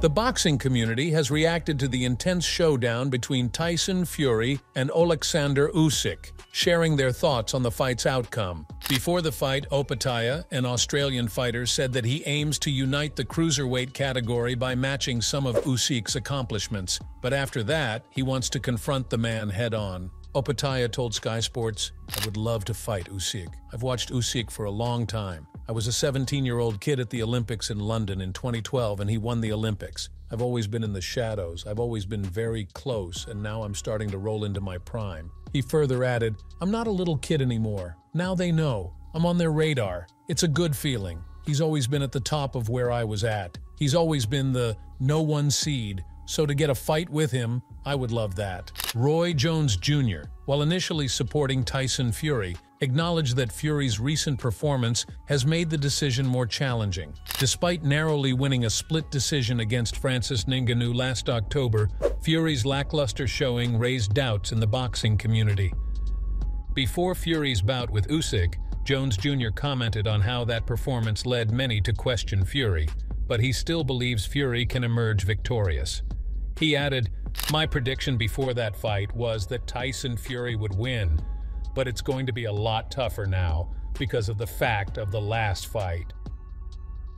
The boxing community has reacted to the intense showdown between Tyson Fury and Oleksandr Usyk, sharing their thoughts on the fight's outcome. Before the fight, Opetaia, an Australian fighter, said that he aims to unite the cruiserweight category by matching some of Usyk's accomplishments, but after that, he wants to confront the man head-on. Opetaia told Sky Sports, I would love to fight Usyk. I've watched Usyk for a long time. I was a 17-year-old kid at the Olympics in London in 2012 and he won the Olympics. I've always been in the shadows. I've always been very close and now I'm starting to roll into my prime. He further added, I'm not a little kid anymore. Now they know. I'm on their radar. It's a good feeling. He's always been at the top of where I was at. He's always been the no one seed, so to get a fight with him, I would love that. Roy Jones Jr., while initially supporting Tyson Fury, acknowledged that Fury's recent performance has made the decision more challenging. Despite narrowly winning a split decision against Francis Ngannou last October, Fury's lackluster showing raised doubts in the boxing community. Before Fury's bout with Usyk, Jones Jr. commented on how that performance led many to question Fury, but he still believes Fury can emerge victorious. He added, My prediction before that fight was that Tyson Fury would win, but it's going to be a lot tougher now because of the fact of the last fight.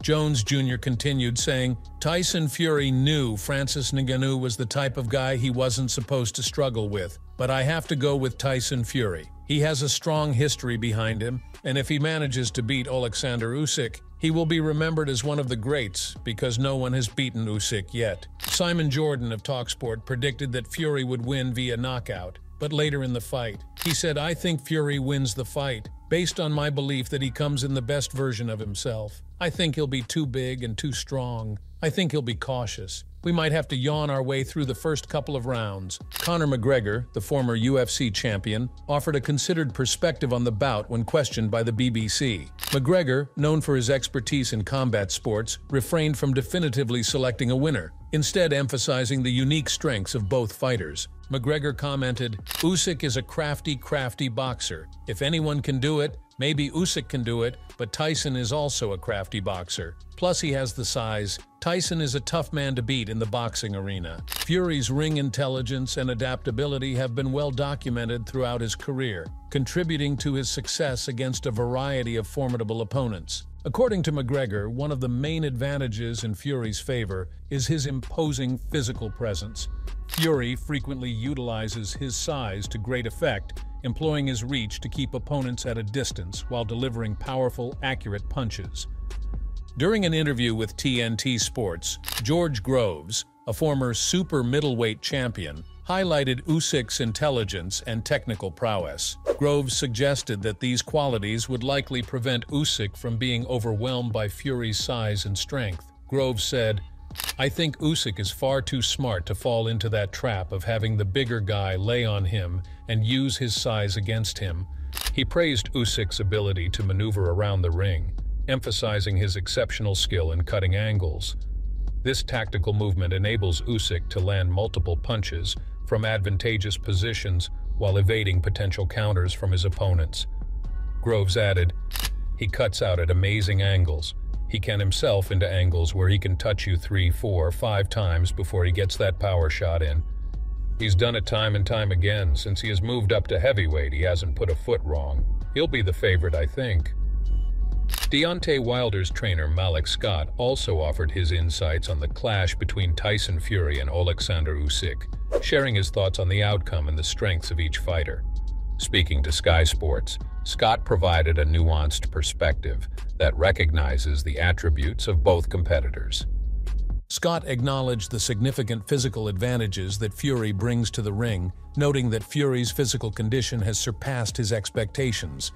Jones Jr. continued, saying, Tyson Fury knew Francis Ngannou was the type of guy he wasn't supposed to struggle with, but I have to go with Tyson Fury. He has a strong history behind him, and if he manages to beat Alexander Usyk, he will be remembered as one of the greats because no one has beaten Usyk yet. Simon Jordan of TalkSport predicted that Fury would win via knockout, but later in the fight, he said, I think Fury wins the fight, based on my belief that he comes in the best version of himself. I think he'll be too big and too strong. I think he'll be cautious. We might have to yawn our way through the first couple of rounds. Conor McGregor, the former UFC champion, offered a considered perspective on the bout when questioned by the BBC. McGregor, known for his expertise in combat sports, refrained from definitively selecting a winner, instead emphasizing the unique strengths of both fighters. McGregor commented, Usyk is a crafty, crafty boxer. If anyone can do it, maybe Usyk can do it, but Tyson is also a crafty boxer. Plus he has the size. Tyson is a tough man to beat in the boxing arena. Fury's ring intelligence and adaptability have been well documented throughout his career, contributing to his success against a variety of formidable opponents. According to McGregor, one of the main advantages in Fury's favor is his imposing physical presence. Fury frequently utilizes his size to great effect, employing his reach to keep opponents at a distance while delivering powerful, accurate punches. During an interview with TNT Sports, George Groves, a former super middleweight champion, highlighted Usyk's intelligence and technical prowess. Groves suggested that these qualities would likely prevent Usyk from being overwhelmed by Fury's size and strength. Groves said, I think Usyk is far too smart to fall into that trap of having the bigger guy lay on him and use his size against him. He praised Usyk's ability to maneuver around the ring, emphasizing his exceptional skill in cutting angles. This tactical movement enables Usyk to land multiple punches from advantageous positions while evading potential counters from his opponents. Groves added, he cuts out at amazing angles. He can himself into angles where he can touch you three, four, five times before he gets that power shot in. He's done it time and time again. Since he has moved up to heavyweight, he hasn't put a foot wrong. He'll be the favorite, I think. Deontay Wilder's trainer Malik Scott also offered his insights on the clash between Tyson Fury and Alexander Usyk, sharing his thoughts on the outcome and the strengths of each fighter. Speaking to Sky Sports, Scott provided a nuanced perspective that recognizes the attributes of both competitors. Scott acknowledged the significant physical advantages that Fury brings to the ring, noting that Fury's physical condition has surpassed his expectations,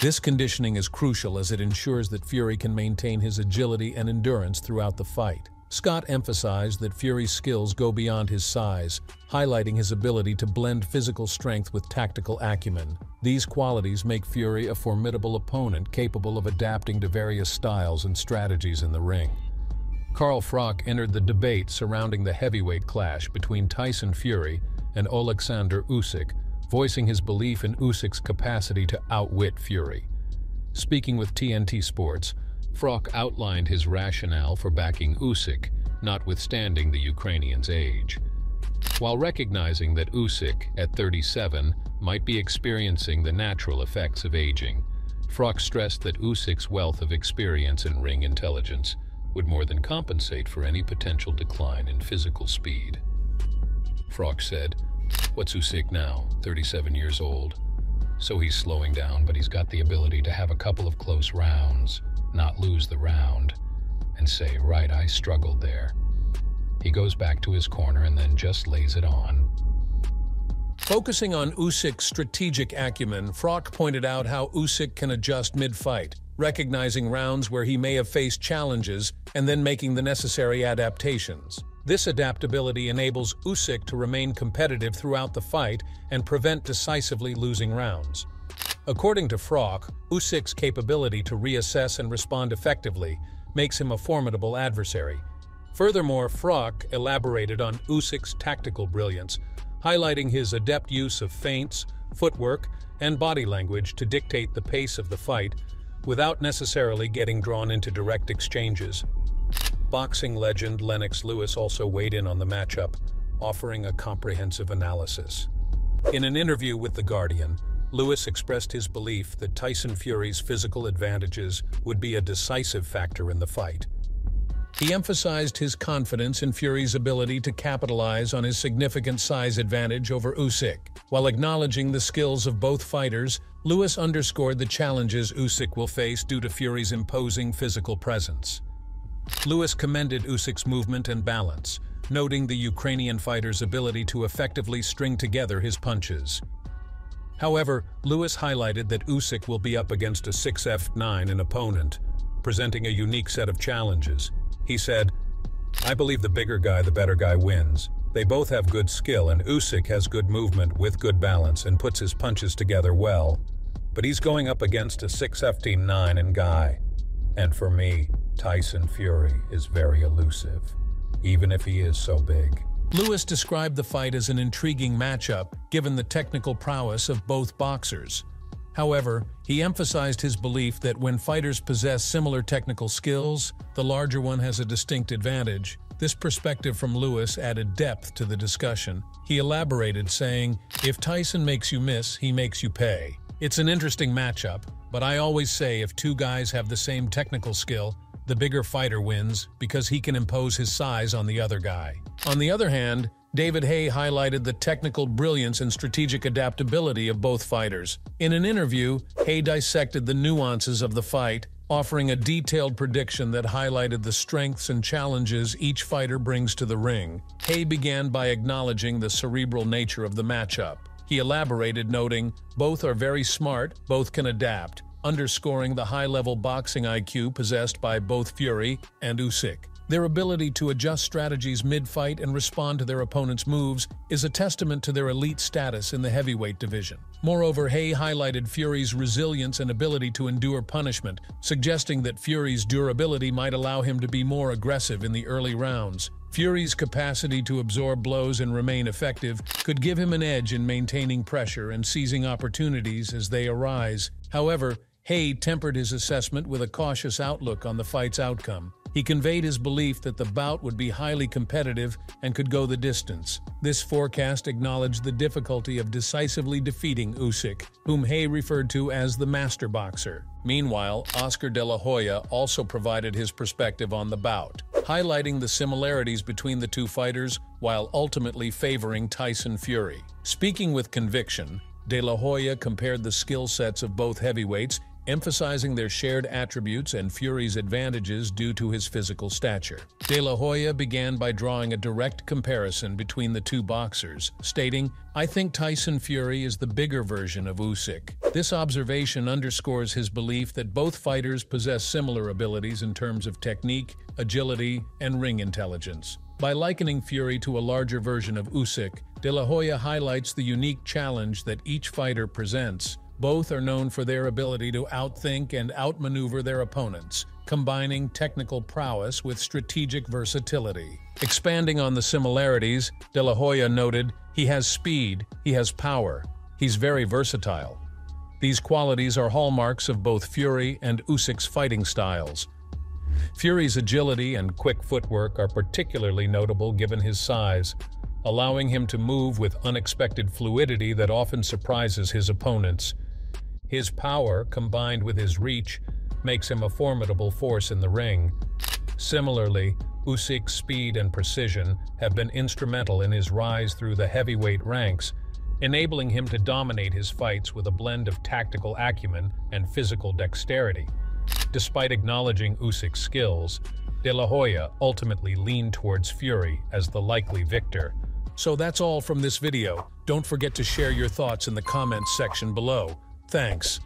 this conditioning is crucial as it ensures that Fury can maintain his agility and endurance throughout the fight. Scott emphasized that Fury's skills go beyond his size, highlighting his ability to blend physical strength with tactical acumen. These qualities make Fury a formidable opponent capable of adapting to various styles and strategies in the ring. Carl Froch entered the debate surrounding the heavyweight clash between Tyson Fury and Alexander Usyk, voicing his belief in Usyk's capacity to outwit Fury. Speaking with TNT Sports, Froch outlined his rationale for backing Usyk, notwithstanding the Ukrainian's age. While recognizing that Usyk, at 37, might be experiencing the natural effects of aging, Froch stressed that Usyk's wealth of experience and ring intelligence would more than compensate for any potential decline in physical speed. Froch said, What's Usyk now? 37 years old. So he's slowing down, but he's got the ability to have a couple of close rounds, not lose the round, and say, right, I struggled there. He goes back to his corner and then just lays it on. Focusing on Usyk's strategic acumen, Froch pointed out how Usyk can adjust mid-fight, recognizing rounds where he may have faced challenges and then making the necessary adaptations. This adaptability enables Usyk to remain competitive throughout the fight and prevent decisively losing rounds. According to Froch, Usyk's capability to reassess and respond effectively makes him a formidable adversary. Furthermore, Froch elaborated on Usyk's tactical brilliance, highlighting his adept use of feints, footwork, and body language to dictate the pace of the fight without necessarily getting drawn into direct exchanges. Boxing legend Lennox Lewis also weighed in on the matchup, offering a comprehensive analysis. In an interview with The Guardian, Lewis expressed his belief that Tyson Fury's physical advantages would be a decisive factor in the fight. He emphasized his confidence in Fury's ability to capitalize on his significant size advantage over Usyk. While acknowledging the skills of both fighters, Lewis underscored the challenges Usyk will face due to Fury's imposing physical presence. Lewis commended Usyk's movement and balance, noting the Ukrainian fighter's ability to effectively string together his punches. However, Lewis highlighted that Usyk will be up against a 6F9 an opponent, presenting a unique set of challenges. He said, I believe the bigger guy, the better guy wins. They both have good skill, and Usyk has good movement with good balance and puts his punches together well. But he's going up against a 6F9 and guy. And for me, Tyson Fury is very elusive, even if he is so big. Lewis described the fight as an intriguing matchup, given the technical prowess of both boxers. However, he emphasized his belief that when fighters possess similar technical skills, the larger one has a distinct advantage. This perspective from Lewis added depth to the discussion. He elaborated, saying, If Tyson makes you miss, he makes you pay. It's an interesting matchup, but I always say if two guys have the same technical skill, the bigger fighter wins because he can impose his size on the other guy. On the other hand, David Haye highlighted the technical brilliance and strategic adaptability of both fighters. In an interview, Haye dissected the nuances of the fight, offering a detailed prediction that highlighted the strengths and challenges each fighter brings to the ring. Haye began by acknowledging the cerebral nature of the matchup. He elaborated, noting, both are very smart, both can adapt, underscoring the high-level boxing IQ possessed by both Fury and Usyk. Their ability to adjust strategies mid-fight and respond to their opponent's moves is a testament to their elite status in the heavyweight division. Moreover, Haye highlighted Fury's resilience and ability to endure punishment, suggesting that Fury's durability might allow him to be more aggressive in the early rounds. Fury's capacity to absorb blows and remain effective could give him an edge in maintaining pressure and seizing opportunities as they arise. However, Haye tempered his assessment with a cautious outlook on the fight's outcome. He conveyed his belief that the bout would be highly competitive and could go the distance. This forecast acknowledged the difficulty of decisively defeating Usyk, whom Haye referred to as the master boxer. Meanwhile, Oscar de la Hoya also provided his perspective on the bout, highlighting the similarities between the two fighters while ultimately favoring Tyson Fury. Speaking with conviction, De La Hoya compared the skill sets of both heavyweights emphasizing their shared attributes and Fury's advantages due to his physical stature. De La Hoya began by drawing a direct comparison between the two boxers, stating, I think Tyson Fury is the bigger version of Usyk. This observation underscores his belief that both fighters possess similar abilities in terms of technique, agility, and ring intelligence. By likening Fury to a larger version of Usyk, De La Hoya highlights the unique challenge that each fighter presents, both are known for their ability to outthink and outmaneuver their opponents, combining technical prowess with strategic versatility. Expanding on the similarities, De La Hoya noted, he has speed, he has power, he's very versatile. These qualities are hallmarks of both Fury and Usyk's fighting styles. Fury's agility and quick footwork are particularly notable given his size, allowing him to move with unexpected fluidity that often surprises his opponents. His power, combined with his reach, makes him a formidable force in the ring. Similarly, Usyk's speed and precision have been instrumental in his rise through the heavyweight ranks, enabling him to dominate his fights with a blend of tactical acumen and physical dexterity. Despite acknowledging Usyk's skills, De La Hoya ultimately leaned towards Fury as the likely victor. So that's all from this video. Don't forget to share your thoughts in the comments section below. Thanks.